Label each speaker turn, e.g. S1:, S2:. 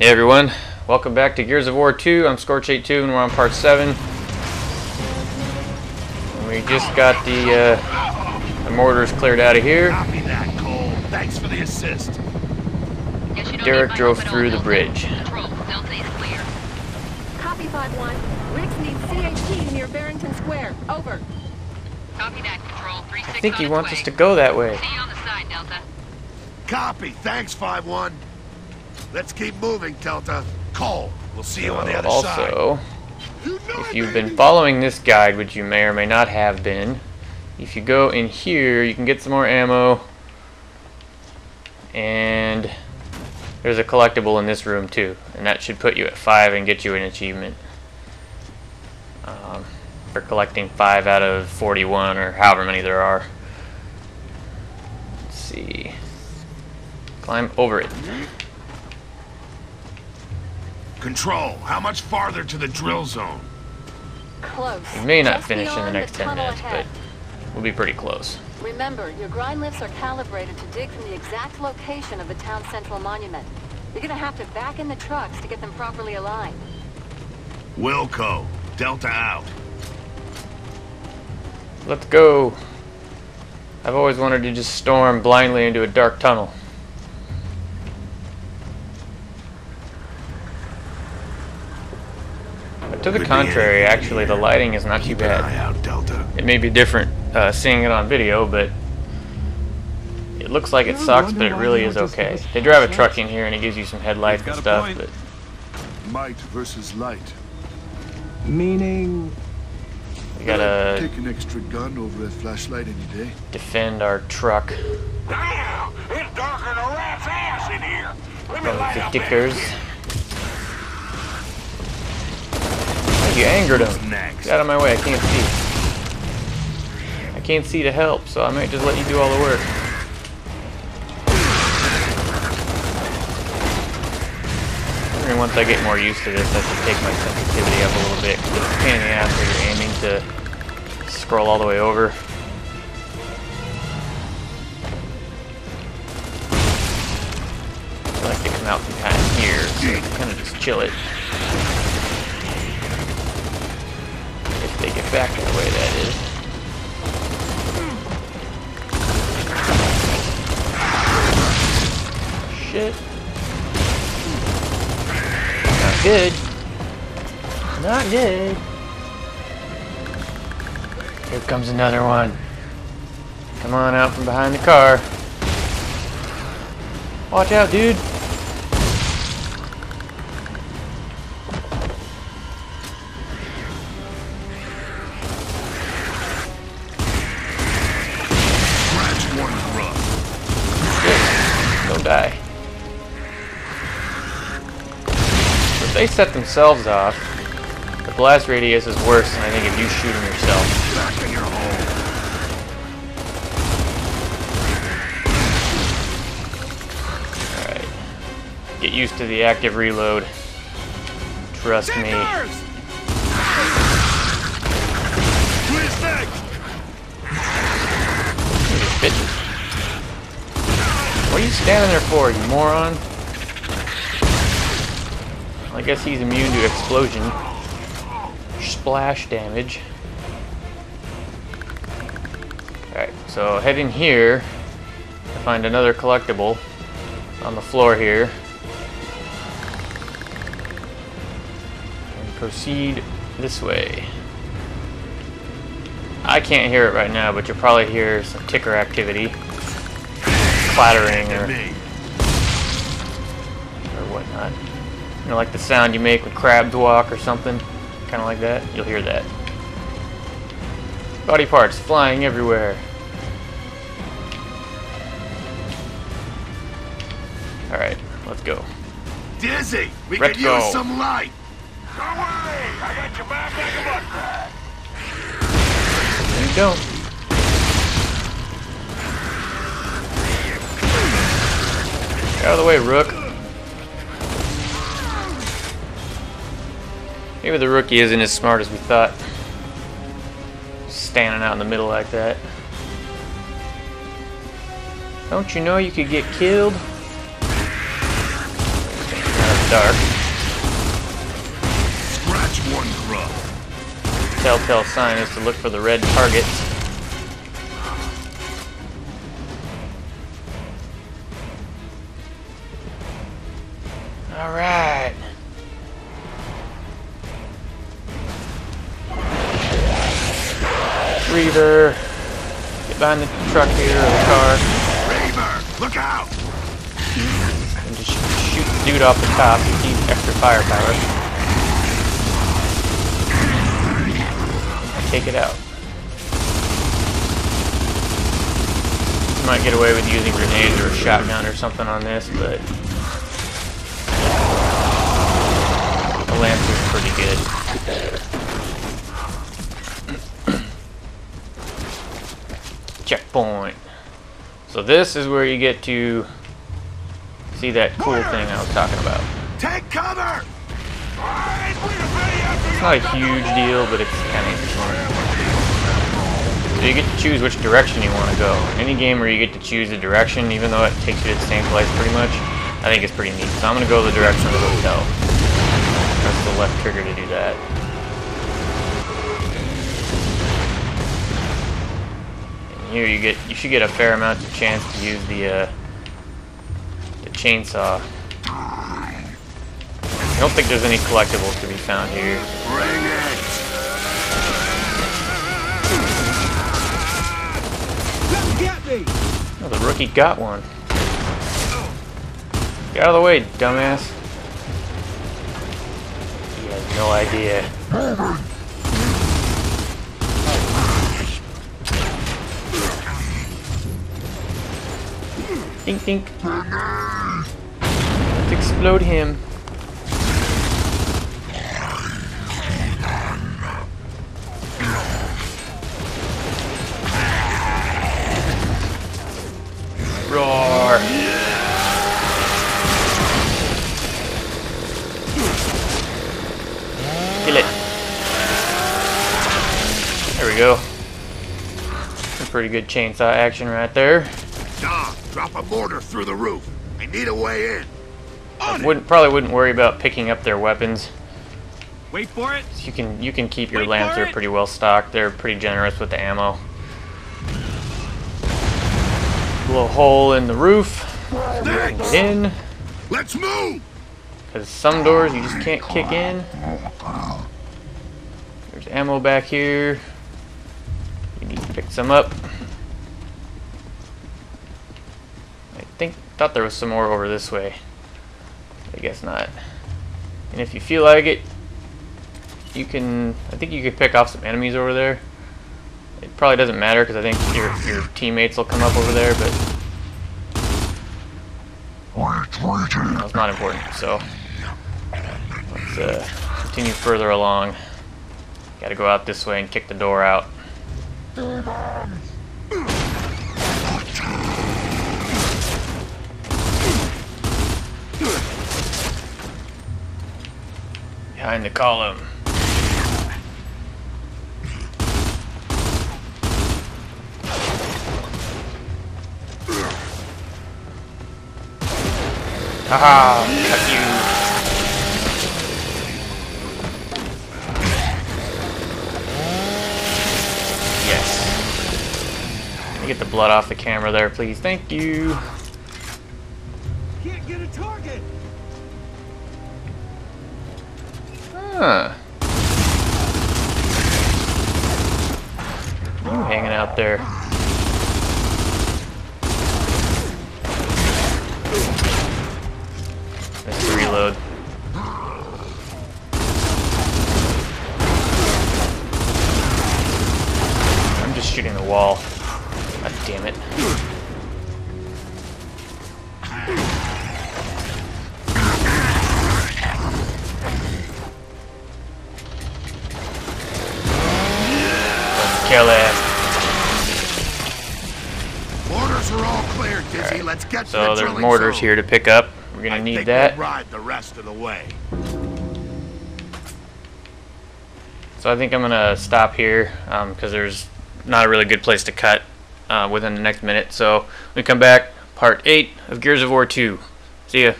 S1: Hey everyone, welcome back to Gears of War 2. I'm Skorch82 and we're on part 7. And we just got the, uh, the mortars cleared out of here.
S2: Copy that, Cole. Thanks for the assist.
S3: Guess you don't
S1: Derek drove through the bridge.
S3: Control, Delta is clear.
S4: Copy 5-1. Riggs needs CHT near Barrington Square. Over.
S3: Copy that, Control. 3-6
S1: I think he wants
S3: way.
S1: us to go that way.
S3: See you on the side, Delta.
S2: Copy. Thanks, 5-1. Let's keep moving, Delta. Cole, we'll see you on the other side.
S1: also, if you've been following this guide, which you may or may not have been, if you go in here, you can get some more ammo. And there's a collectible in this room too, and that should put you at five and get you an achievement um, for collecting five out of 41 or however many there are. Let's see. Climb over it.
S2: Control, how much farther to the drill zone?
S4: Close.
S1: We may not
S4: Just
S1: finish in the
S4: beyond
S1: next 10
S4: tunnel
S1: minutes, but we'll be pretty close.
S4: Remember, your Grindlifts are calibrated to dig from the exact location of the town central monument. You're gonna have to back in the trucks to get them properly aligned.
S2: Wilco, Delta out.
S1: Let's go. I've always wanted to just storm blindly into a dark tunnel. To the contrary, actually, the lighting is not too
S2: Keep an
S1: bad.
S2: out, Delta.
S1: It may be different uh, seeing it on video, but it looks like it sucks, but it really is
S5: don't just give
S1: okay. They drive a truck in here and it gives you some headlights and stuff, but
S5: Might versus light. Meaning.
S1: we gotta
S5: Take an extra gun over a flashlight any day.
S1: defend our truck
S2: Damn! It's darker than a rat's ass in here. Let me light
S1: the
S2: up
S1: tickers. You angered him.
S2: Next.
S1: Get out of my way, I can't see. I can't see to help, so I might just let you do all the work. Once I get more used to this, I should take my sensitivity up a little bit, 'cause it's a pain in the ass when you're aiming to scroll all the way over. I like to come out from kind of here, so kind of just chill it. Back that way, that is. Shit. Not good. Not good. Here comes another one. Come on out from behind the car. Watch out, dude.
S2: Rough.
S1: Don't die. If they set themselves off, the blast radius is worse than I think if you shoot them yourself.
S2: Back in your hole.
S1: Alright. Get used to the active reload. Trust me. What are you standing there for, you moron? I guess he's immune to explosion. Splash damage. Alright, so head in here to find another collectible on the floor here. And proceed this way. I can't hear it right now, but you'll probably hear some ticker activity. Clattering or,
S2: Me.
S1: or whatnot. You know, like the sound you make when crabs walk or something. Kind of like that. You'll hear that. Body parts flying everywhere. Alright, let's go.
S2: Dizzy, we
S1: Let's
S2: could
S1: go.
S2: use some light. Don't worry, I got your back like a butt crack.
S1: No, you don't. Out of the way, Rook. Maybe the rookie isn't as smart as we thought. Standing out in the middle like that. Don't you know you could get killed? the dark.
S2: Scratch one grub.
S1: Telltale sign is to look for the red targets. Reaver. Get behind the truck here or the car
S2: Reaver, look out!
S1: and just sh- shoot the dude off the top to keep extra firepower. Take it out. You might get away with using grenades or a shotgun or something on this, but the Lancer's pretty good. Checkpoint. So this is where you get to see that cool thing I was talking about.
S2: Take cover!
S1: It's not a huge deal, but it's kind of interesting. So you get to choose which direction you want to go. Any game where you get to choose the direction, even though it takes you to the same place pretty much, I think it's pretty neat. So I'm going to go the direction of the hotel. Press the left trigger to do that. Here you get, you should get a fair amount of chance to use the, uh, the chainsaw. I don't think there's any collectibles to be found here.
S2: Bring it!
S1: Oh, the rookie got one. Get out of the way, dumbass. He has no idea. Dink dink. Uh-huh. Let's explode him. Roar. Kill it. There we go. Some pretty good chainsaw action right there.
S2: Dom, drop a mortar through the roof. I need a way in. On it!
S1: Wouldn't probably wouldn't worry about picking up their weapons.
S6: Wait for it.
S1: You can you can keep your
S6: Wait
S1: Lancer pretty well stocked. They're pretty generous with the ammo. Little hole in the roof.
S2: Thanks!
S1: Get in.
S2: Let's move!
S1: Because some doors you just can't kick in. There's ammo back here. You need to pick some up. Think thought there was some more over this way. I guess not. And if you feel like it, you can. I think you could pick off some enemies over there. It probably doesn't matter because I think your your teammates will come up over there, but that's not important. So let's uh, continue further along. Got to go out this way and kick the door out. Behind the column. Haha, cut you. Yes. Can get the blood off the camera there, please? Thank you. Huh. Hanging out there. Let's reload. I'm just shooting the wall. God damn it. Kill.
S2: Mortars are all clear, Dizzy. Let's get
S1: So
S2: the
S1: there's mortars
S2: zone.
S1: here to pick up. We're gonna
S2: I
S1: need
S2: think
S1: that.
S2: We'll ride the rest of the way.
S1: So I think I'm gonna stop here because there's not a really good place to cut uh, within the next minute. So we come back, part eight of Gears of War 2. See ya.